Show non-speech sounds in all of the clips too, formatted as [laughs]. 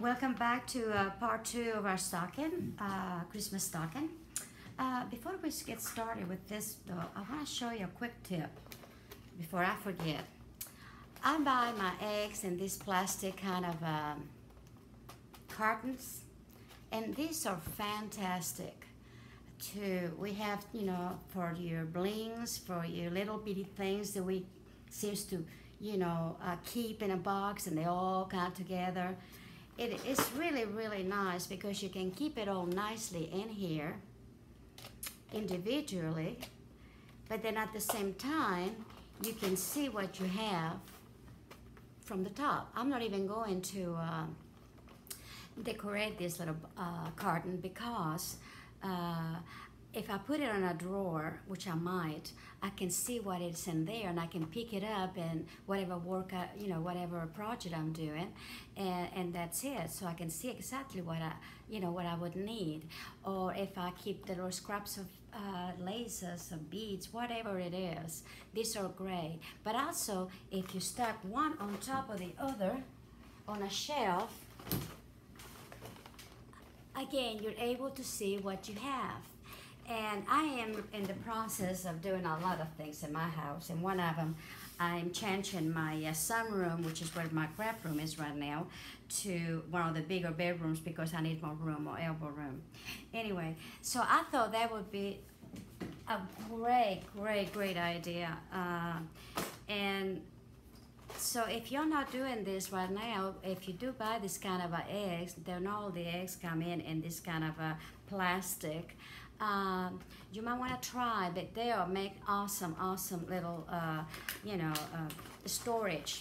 welcome back to uh, part two of our stocking, uh, Christmas stocking. Uh, before we get started with this though, I want to show you a quick tip before I forget. I buy my eggs in these plastic kind of um, cartons and these are fantastic to, we have, you know, for your blings, for your little bitty things that we seems to, you know, uh, keep in a box and they all come together. It is really, really nice because you can keep it all nicely in here individually, but then at the same time, you can see what you have from the top. I'm not even going to uh, decorate this little uh, carton because uh, if I put it on a drawer, which I might, I can see what is in there and I can pick it up and whatever work, I, you know, whatever project I'm doing, and, and that's it. So I can see exactly what I, you know, what I would need. Or if I keep the little scraps of uh, laces or beads, whatever it is, these are great. But also, if you stack one on top of the other on a shelf, again, you're able to see what you have. And I am in the process of doing a lot of things in my house. And one of them, I'm changing my uh, sunroom, which is where my craft room is right now, to one of the bigger bedrooms because I need more room, more elbow room. Anyway, so I thought that would be a great, great, great idea. Uh, and so if you're not doing this right now, if you do buy this kind of eggs, then all the eggs come in in this kind of a plastic. Um, you might want to try, but they'll make awesome, awesome little, uh, you know, uh, storage.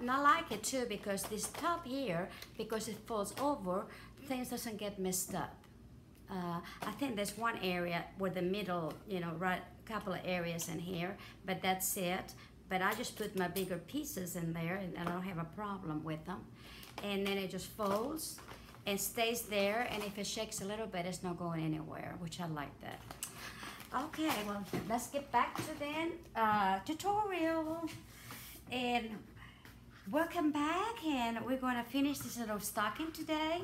And I like it too because this top here, because it falls over, things doesn't get messed up. Uh, I think there's one area where the middle, you know, right, couple of areas in here, but that's it. But I just put my bigger pieces in there and I don't have a problem with them. And then it just folds and stays there and if it shakes a little bit it's not going anywhere which I like that. Okay well let's get back to the uh, tutorial. And welcome back and we're going to finish this little stocking today.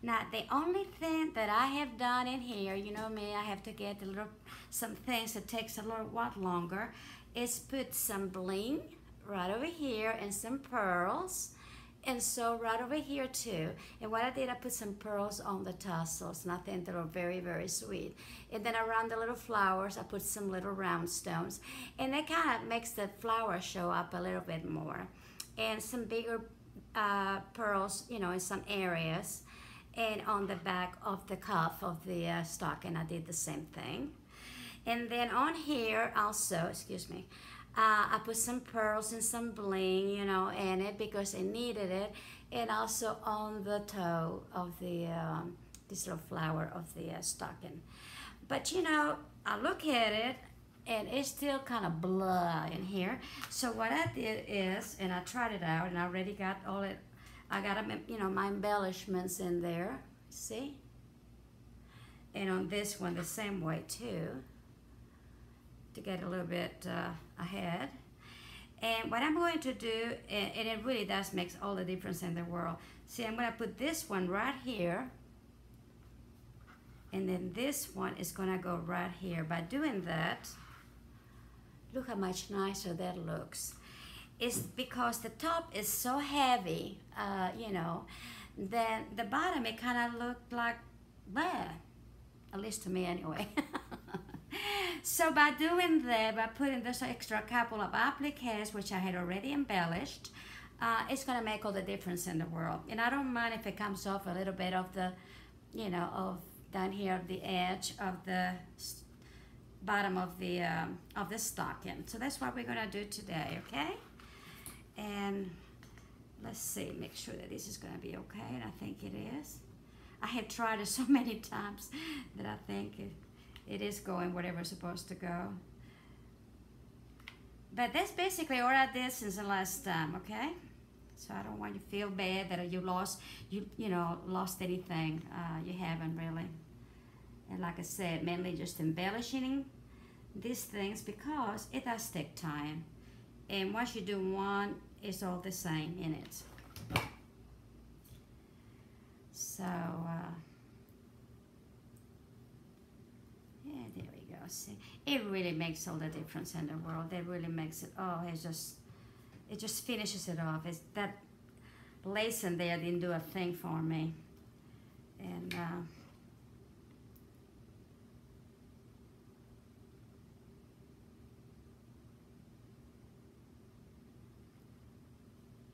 Now the only thing that I have done in here you know me I have to get a little some things that takes a little while longer is put some bling right over here and some pearls and so right over here too. And what I did, I put some pearls on the tassels, think they are very, very sweet. And then around the little flowers, I put some little round stones. And that kind of makes the flower show up a little bit more. And some bigger uh, pearls, you know, in some areas. And on the back of the cuff of the uh, stocking, I did the same thing. And then on here also, excuse me, uh, I put some pearls and some bling, you know, in it because I needed it. And also on the toe of the, um, this little flower of the uh, stocking. But you know, I look at it and it's still kind of blah in here. So what I did is, and I tried it out and I already got all it, I got, you know, my embellishments in there, see? And on this one the same way too to get a little bit uh, ahead. And what I'm going to do, and, it really does make all the difference in the world. See, I'm going to put this one right here. And then this one is going to go right here. By doing that, look how much nicer that looks. It's because the top is so heavy, uh, you know, then the bottom, it kind of looked like, bleh, at least to me anyway. [laughs] [laughs] So by doing that, by putting this extra couple of appliques, which I had already embellished, uh, it's gonna make all the difference in the world. And I don't mind if it comes off a little bit of the, you know, of down here the edge of the bottom of the um, of the stocking. So that's what we're gonna do today, okay? And let's see, make sure that this is gonna be okay, and I think it is. I have tried it [laughs] so many times that I think it, it is going whatever it's supposed to go. But that's basically all I did since the last time, okay? So I don't want you to feel bad that you lost, you you know, lost anything. Uh, you haven't really. And like I said, mainly just embellishing these things because it does take time. And once you do one, it's all the same in it. It really makes all the difference in the world. It really makes it. Oh, it just, it just finishes it off. It's that lace in there didn't do a thing for me, and. Uh,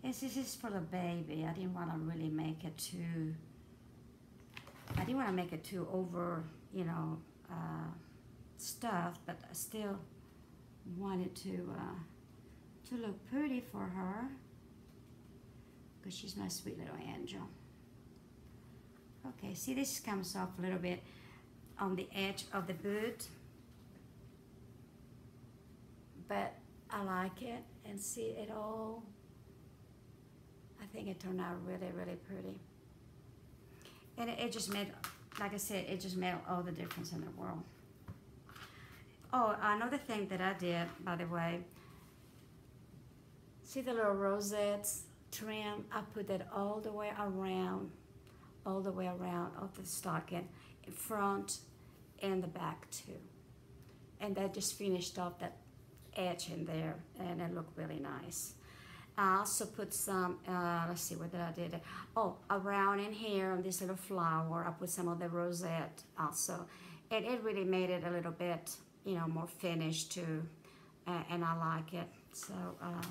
Yes, this is for the baby. I didn't want to really make it too. I didn't want to make it too over, you know, uh, stuffed, but I still wanted to uh, to look pretty for her because she's my sweet little angel. Okay, see this comes off a little bit on the edge of the boot, but I like it and see it all I think it turned out really, really pretty. And it, it just made, like I said, it just made all the difference in the world. Oh, another thing that I did, by the way, see the little rosettes trim? I put that all the way around, all the way around of the stocking, in front and the back too. And that just finished off that edge in there and it looked really nice. I also put some, uh, let's see, what did I did? Oh, around in here on this little flower, I put some of the rosette also. And it really made it a little bit, you know, more finished too. Uh, and I like it. So, uh,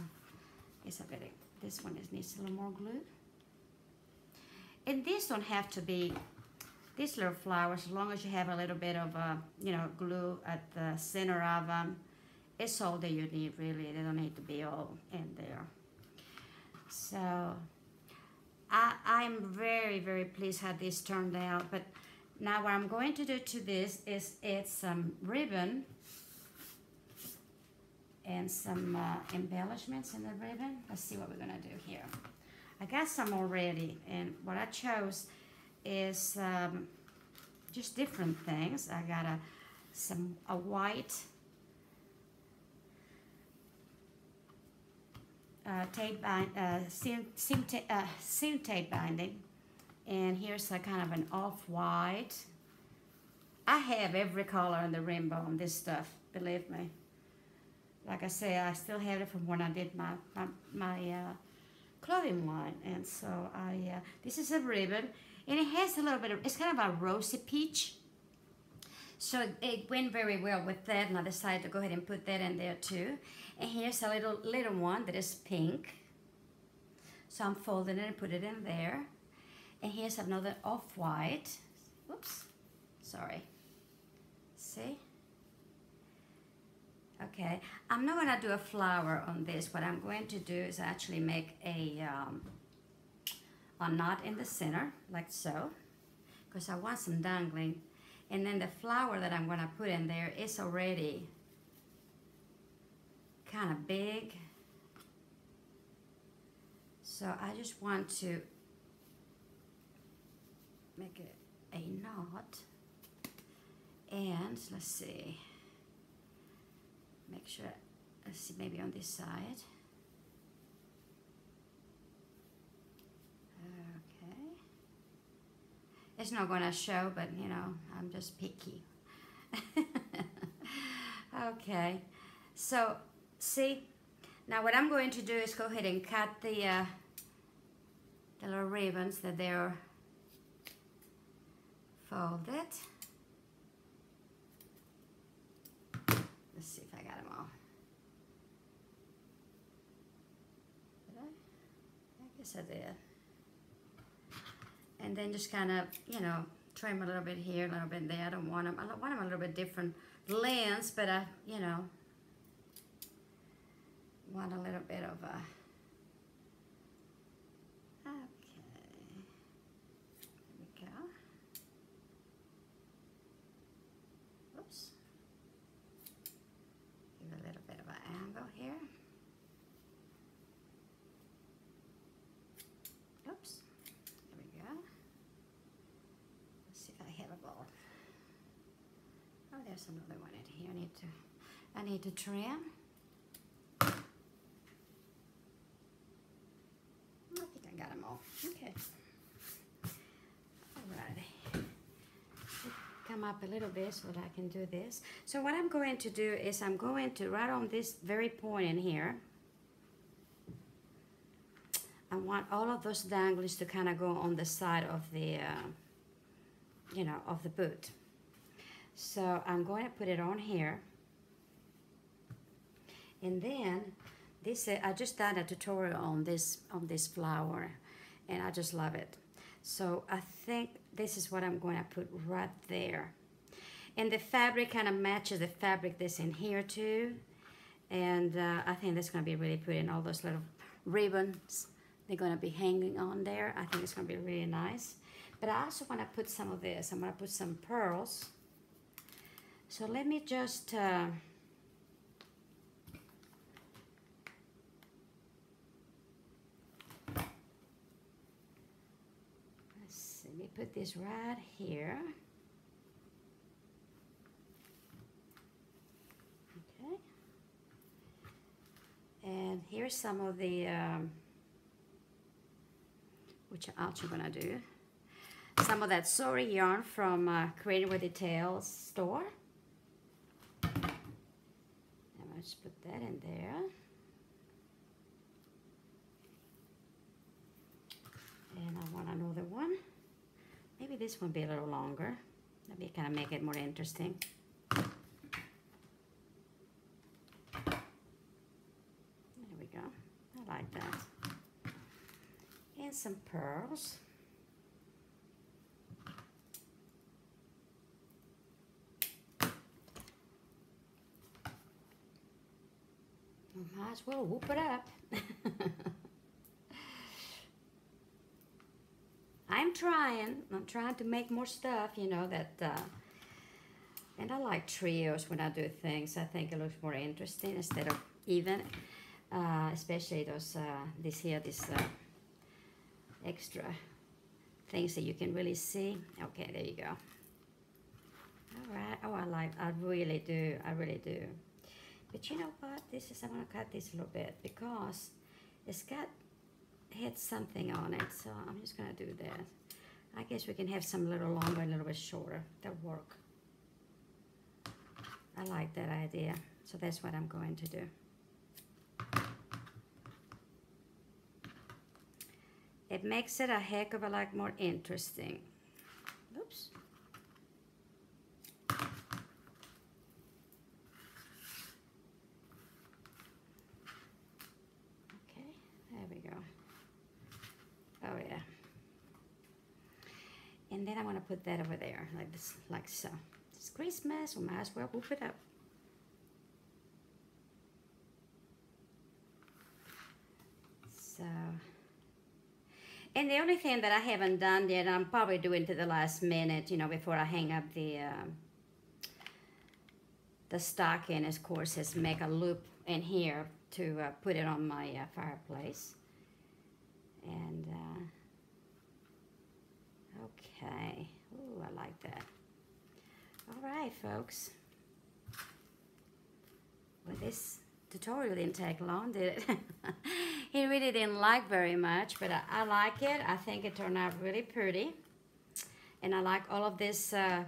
guess I better, this one is, needs a little more glue. And these don't have to be, these little flowers, as long as you have a little bit of, uh, you know, glue at the center of them, it's all that you need really. They don't need to be all in there. So I, I'm very, very pleased how this turned out. But now what I'm going to do to this is add some ribbon and some uh, embellishments in the ribbon. Let's see what we're gonna do here. I got some already and what I chose is um, just different things. I got a some a white uh, tape bind, uh, seam, seam, ta uh, seam tape binding. And here's a kind of an off-white. I have every color in the rainbow on this stuff, believe me. Like I say, I still have it from when I did my, my, my uh, clothing line. And so I, uh, this is a ribbon. And it has a little bit of, it's kind of a rosy peach. So it went very well with that and I decided to go ahead and put that in there too. And here's a little little one that is pink. So I'm folding it and put it in there. And here's another off-white. Oops, sorry. See? Okay, I'm not gonna do a flower on this. What I'm going to do is actually make a, um, a knot in the center, like so, because I want some dangling. And then the flower that I'm gonna put in there is already kind of big. So I just want to make it a knot. And let's see, make sure, let's see, maybe on this side. Okay. It's not going to show, but you know, I'm just picky. [laughs] okay, so see now what I'm going to do is go ahead and cut the uh, the little ribbons that they're folded let's see if I got them all. Did I? I guess I did. And then just kind of you know trim a little bit here a little bit there. I don't want them I want them a little bit different lengths but I you know want a little bit of a, okay, there we go. Oops. Give a little bit of an angle here. Oops, there we go. Let's see if I have a ball. Oh, there's another one in here. I need to, I need to trim. I think I got them all. Okay. Alrighty. Come up a little bit so that I can do this. So what I'm going to do is I'm going to, right on this very point in here, I want all of those dangles to kind of go on the side of the, uh, you know, of the boot. So I'm going to put it on here. And then this, uh, I just done a tutorial on this, on this flower and I just love it. So I think this is what I'm going to put right there. And the fabric kind of matches the fabric that's in here too. And uh, I think that's going to be really pretty. And all those little ribbons, they're going to be hanging on there. I think it's going to be really nice. But I also want to put some of this. I'm going to put some pearls. So let me just... Uh, put this right here. Okay. And here's some of the, um, which I'm actually gonna do. Some of that sari yarn from uh, Creating with Details store. And let's put that in there. And I want another one. Maybe this one be a little longer. Maybe kind of make it more interesting. There we go. I like that. And some pearls. Well whoop it up. I'm trying. I'm trying to make more stuff, you know, that, uh, and I like trios when I do things. I think it looks more interesting instead of even, uh, especially those, uh, this here, this uh, extra things that you can really see. Okay, there you go. All right. Oh, I like, I really do. I really do. But you know what? This is, I'm going to cut this a little bit because it's got had something on it, so I'm just gonna do that. I guess we can have some a little longer, a little bit shorter. That'll work. I like that idea, so that's what I'm going to do. It makes it a heck of a lot more interesting. Oops. And then I want to put that over there, like this, like so. It's Christmas, we might as well whoop it up. So, and the only thing that I haven't done yet, I'm probably doing to the last minute, you know, before I hang up the uh, the stocking, of course, is make a loop in here to uh, put it on my uh, fireplace. And uh, Okay. Ooh, I like that. All right, folks. Well, this tutorial didn't take long, did it? [laughs] he really didn't like very much, but I, I, like it. I think it turned out really pretty. And I like all of this uh,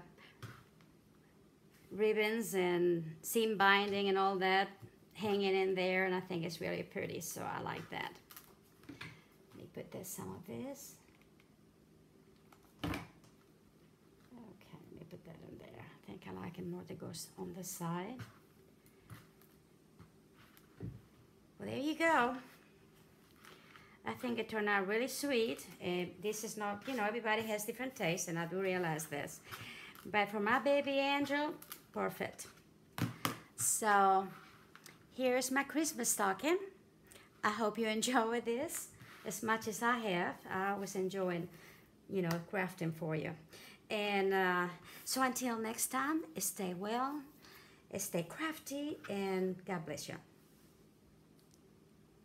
ribbons and seam binding and all that hanging in there. And I think it's really pretty, so I like that. Let me put this, some of this. I like it more that goes on the side. Well, there you go. I think it turned out really sweet. Uh, this is not, you know, everybody has different tastes, and I do realize this. But for my baby angel, perfect. So, here's my Christmas stocking. I hope you [laughs] enjoy this as much as I have. I was enjoying, you know, crafting for you. And uh, so until next time, stay well, stay crafty, and God bless you.